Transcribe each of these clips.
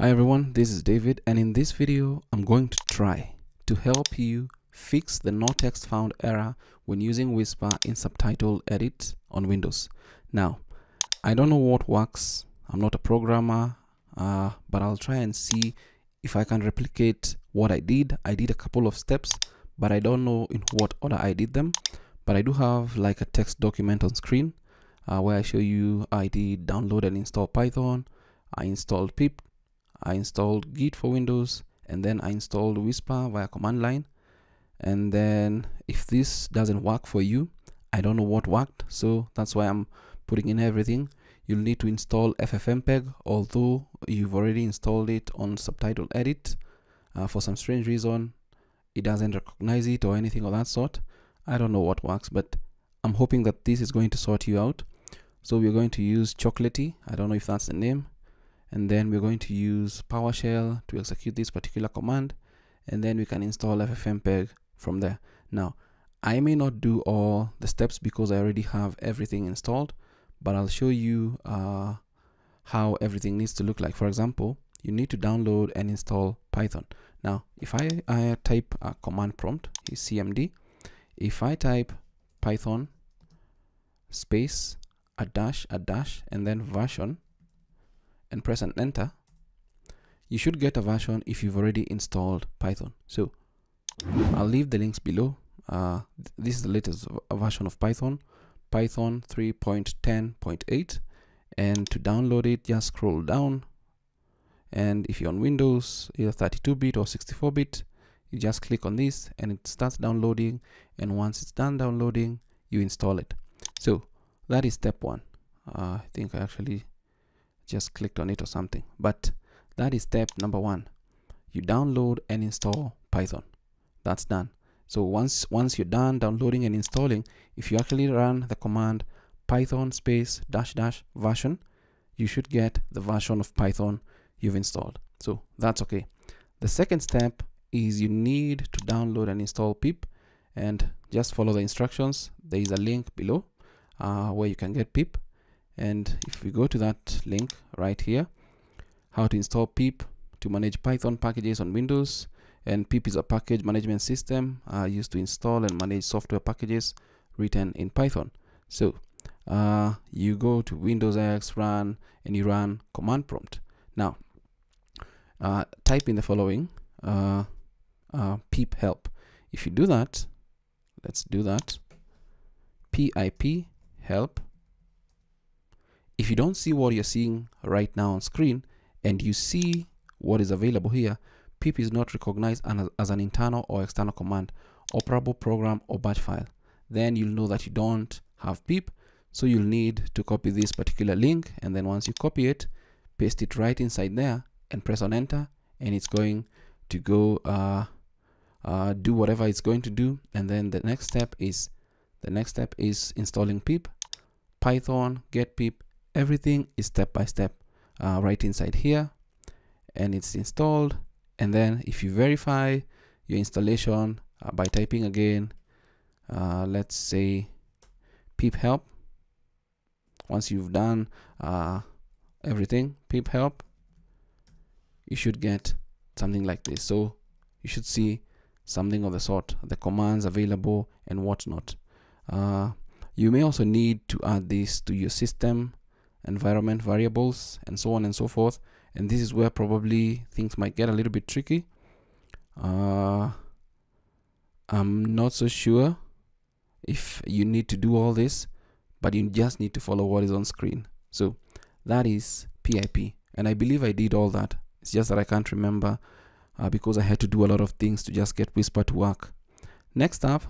Hi everyone, this is David and in this video I'm going to try to help you fix the no text found error when using Whisper in subtitle edit on Windows. Now, I don't know what works, I'm not a programmer, uh, but I'll try and see if I can replicate what I did. I did a couple of steps, but I don't know in what order I did them. But I do have like a text document on screen uh, where I show you I did download and install Python, I installed pip, I installed Git for Windows and then I installed Whisper via command line. And then if this doesn't work for you I don't know what worked so that's why I'm putting in everything. You'll need to install FFmpeg although you've already installed it on subtitle edit uh, for some strange reason. It doesn't recognize it or anything of that sort. I don't know what works but I'm hoping that this is going to sort you out. So we're going to use chocolatey. I don't know if that's the name and then we're going to use PowerShell to execute this particular command and then we can install FFmpeg from there. Now, I may not do all the steps because I already have everything installed, but I'll show you uh, how everything needs to look like. For example, you need to download and install Python. Now, if I, I type a command prompt, is cmd, if I type Python space a dash a dash and then version and press an enter, you should get a version if you've already installed Python. So I'll leave the links below. Uh, th this is the latest version of Python, Python 3.10.8. And to download it, just scroll down. And if you're on Windows, either 32-bit or 64-bit, you just click on this and it starts downloading. And once it's done downloading, you install it. So that is step one. Uh, I think I actually just clicked on it or something. But that is step number one. You download and install python. That's done. So once once you're done downloading and installing if you actually run the command python space dash dash version you should get the version of python you've installed. So that's okay. The second step is you need to download and install pip. And just follow the instructions. There is a link below uh, where you can get pip and if we go to that link right here how to install pip to manage python packages on windows. And pip is a package management system uh, used to install and manage software packages written in python. So uh, you go to windows x run and you run command prompt. Now uh, type in the following uh, uh, pip help. If you do that let's do that. Pip help if you don't see what you're seeing right now on screen and you see what is available here, pip is not recognized as an internal or external command, operable program or batch file. Then you'll know that you don't have pip. So you'll need to copy this particular link. And then once you copy it, paste it right inside there and press on enter. And it's going to go uh, uh, do whatever it's going to do. And then the next step is the next step is installing pip, Python, get pip, everything is step by step uh, right inside here and it's installed. And then if you verify your installation uh, by typing again uh, let's say pip help. Once you've done uh, everything pip help you should get something like this. So you should see something of the sort the commands available and whatnot. Uh, you may also need to add this to your system environment variables and so on and so forth. And this is where probably things might get a little bit tricky. Uh, I'm not so sure if you need to do all this but you just need to follow what is on screen. So that is PIP and I believe I did all that. It's just that I can't remember uh, because I had to do a lot of things to just get Whisper to work. Next up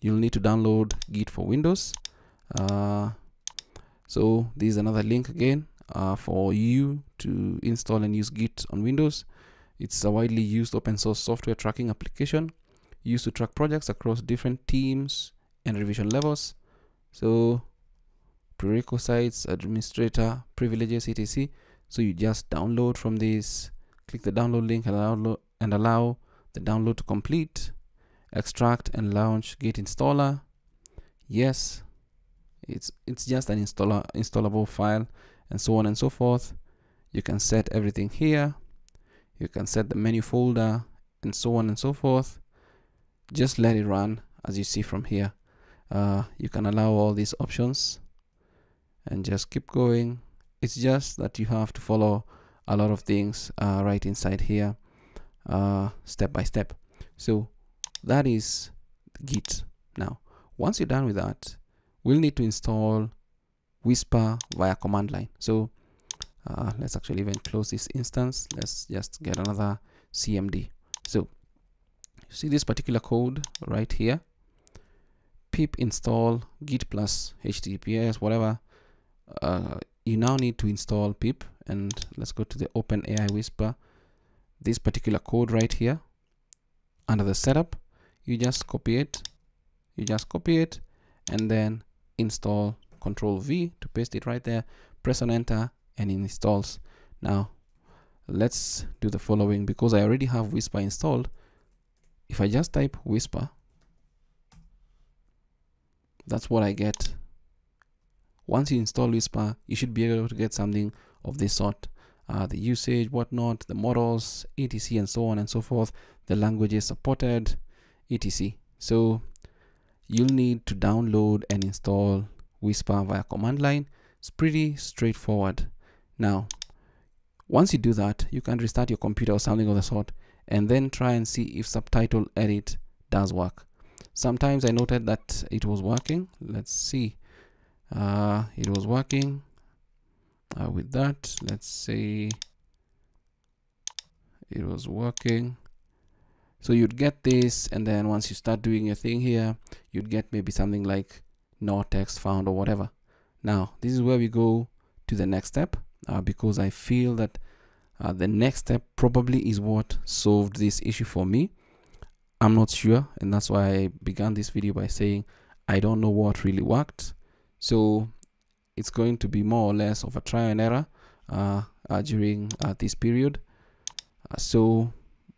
you'll need to download Git for Windows. Uh, so this is another link again uh, for you to install and use git on windows. It's a widely used open source software tracking application used to track projects across different teams and revision levels. So prerequisites administrator privileges etc. So you just download from this. Click the download link and allow, and allow the download to complete extract and launch git installer. Yes it's it's just an installer installable file and so on and so forth. You can set everything here. You can set the menu folder and so on and so forth. Just let it run as you see from here. Uh, you can allow all these options and just keep going. It's just that you have to follow a lot of things uh, right inside here uh, step by step. So that is git now. Once you're done with that we'll need to install whisper via command line. So uh, let's actually even close this instance. Let's just get another cmd so you see this particular code right here? Pip install git plus https whatever. Uh, you now need to install pip and let's go to the open ai whisper. This particular code right here under the setup you just copy it. You just copy it and then install control v to paste it right there press on enter and it installs. Now let's do the following. Because i already have whisper installed if i just type whisper that's what i get. Once you install whisper you should be able to get something of this sort. Uh, the usage whatnot the models etc and so on and so forth. The languages supported etc. So you'll need to download and install whisper via command line. It's pretty straightforward. Now once you do that you can restart your computer or something of the sort and then try and see if subtitle edit does work. Sometimes i noted that it was working. Let's see. Uh, it was working. Uh, with that let's see. it was working so you'd get this and then once you start doing your thing here you'd get maybe something like no text found or whatever. Now this is where we go to the next step uh, because I feel that uh, the next step probably is what solved this issue for me. I'm not sure and that's why I began this video by saying I don't know what really worked. So it's going to be more or less of a trial and error uh, uh, during uh, this period. Uh, so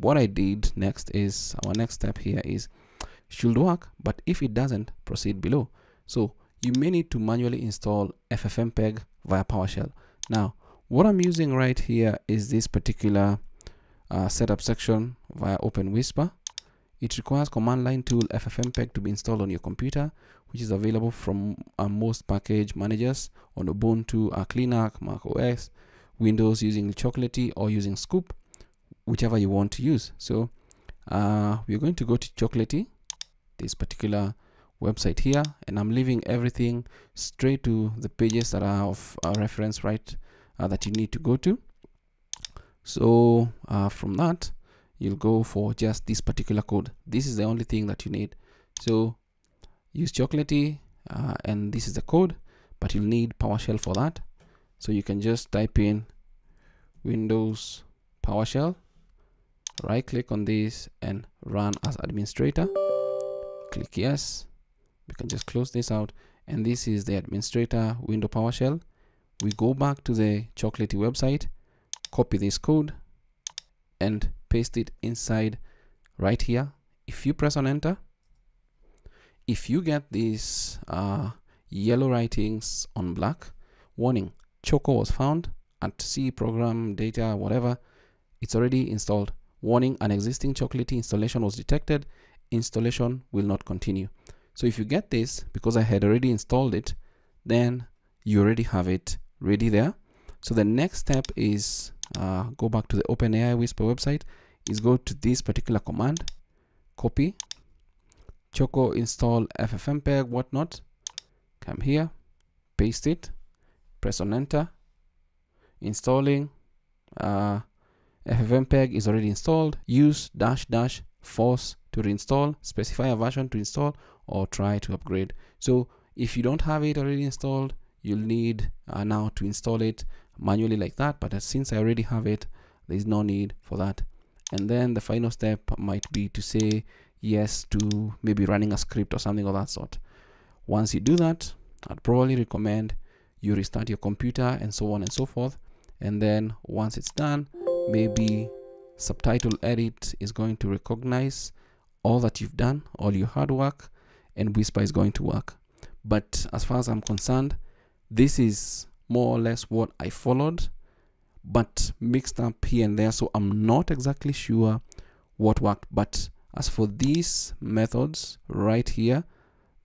what I did next is our next step here is should work, but if it doesn't, proceed below. So you may need to manually install FFmpeg via PowerShell. Now, what I'm using right here is this particular uh, setup section via OpenWhisper. It requires command line tool FFmpeg to be installed on your computer, which is available from uh, most package managers on Ubuntu, uh, Linux, Mac OS, Windows using Chocolatey or using Scoop, whichever you want to use. So uh, we're going to go to Chocolatey, this particular website here, and I'm leaving everything straight to the pages that are of uh, reference, right, uh, that you need to go to. So uh, from that, you'll go for just this particular code this is the only thing that you need so use chocolatey uh, and this is the code but you'll need PowerShell for that so you can just type in Windows PowerShell right click on this and run as administrator. Click yes. We can just close this out. And this is the administrator window PowerShell. We go back to the chocolatey website copy this code and paste it inside right here. If you press on enter if you get these uh, yellow writings on black warning choco was found at c program data whatever. It's already installed warning an existing chocolatey installation was detected. Installation will not continue. So if you get this because i had already installed it then you already have it ready there. So the next step is uh, go back to the OpenAI Whisper website is go to this particular command, copy, choco install ffmpeg whatnot, come here, paste it, press on enter, installing, uh, ffmpeg is already installed, use dash dash force to reinstall, specify a version to install or try to upgrade. So if you don't have it already installed, you'll need uh, now to install it manually like that. But since I already have it there's no need for that. And then the final step might be to say yes to maybe running a script or something of that sort. Once you do that I'd probably recommend you restart your computer and so on and so forth. And then once it's done maybe subtitle edit is going to recognize all that you've done all your hard work and whisper is going to work. But as far as i'm concerned this is more or less what I followed but mixed up here and there so i'm not exactly sure what worked. But as for these methods right here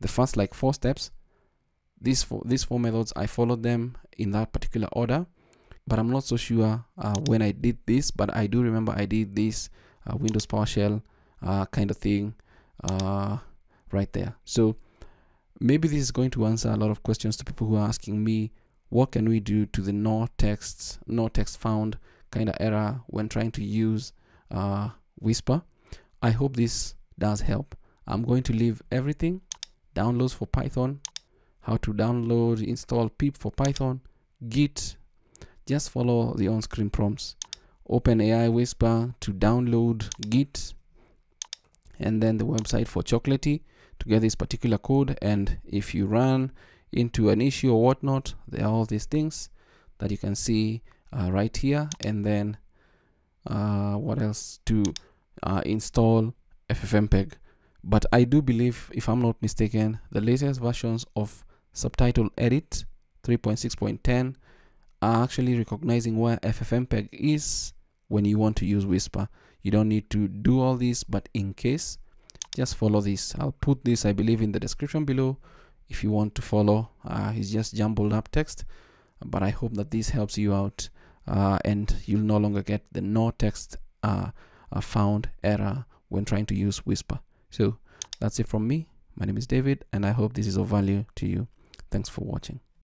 the first like four steps these four these four methods i followed them in that particular order but i'm not so sure uh, when i did this but i do remember i did this uh, windows powershell uh, kind of thing uh, right there. So maybe this is going to answer a lot of questions to people who are asking me what can we do to the no text no text found kind of error when trying to use uh, whisper? I hope this does help. I'm going to leave everything. Downloads for python. How to download install pip for python. Git just follow the on-screen prompts. Open ai whisper to download git and then the website for chocolatey to get this particular code. And if you run into an issue or whatnot there are all these things that you can see uh, right here. And then uh, what else to uh, install ffmpeg but i do believe if i'm not mistaken the latest versions of subtitle edit 3.6.10 are actually recognizing where ffmpeg is when you want to use whisper. You don't need to do all this but in case just follow this. I'll put this i believe in the description below. If you want to follow uh, it's just jumbled up text but i hope that this helps you out uh, and you'll no longer get the no text uh, found error when trying to use whisper. So that's it from me. My name is david and i hope this is of value to you. Thanks for watching